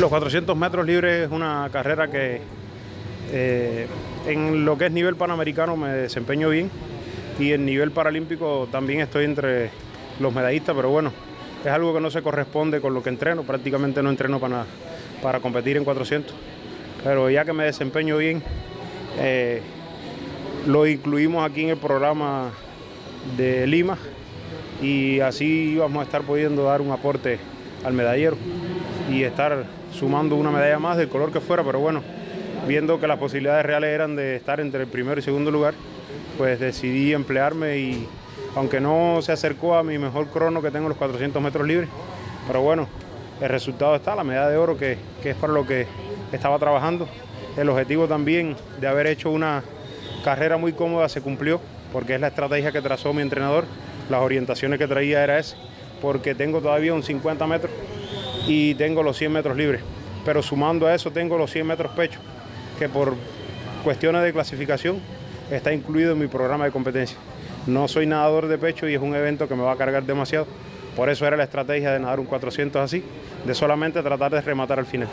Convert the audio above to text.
Los 400 metros libres es una carrera que eh, en lo que es nivel panamericano me desempeño bien y en nivel paralímpico también estoy entre los medallistas, pero bueno, es algo que no se corresponde con lo que entreno, prácticamente no entreno para, para competir en 400, pero ya que me desempeño bien, eh, lo incluimos aquí en el programa de Lima y así vamos a estar pudiendo dar un aporte al medallero y estar sumando una medalla más del color que fuera, pero bueno, viendo que las posibilidades reales eran de estar entre el primero y segundo lugar, pues decidí emplearme y aunque no se acercó a mi mejor crono que tengo los 400 metros libres, pero bueno, el resultado está, la medalla de oro que, que es para lo que estaba trabajando. El objetivo también de haber hecho una carrera muy cómoda se cumplió, porque es la estrategia que trazó mi entrenador, las orientaciones que traía era esa, porque tengo todavía un 50 metros y tengo los 100 metros libres. Pero sumando a eso tengo los 100 metros pecho, que por cuestiones de clasificación está incluido en mi programa de competencia. No soy nadador de pecho y es un evento que me va a cargar demasiado. Por eso era la estrategia de nadar un 400 así, de solamente tratar de rematar al final.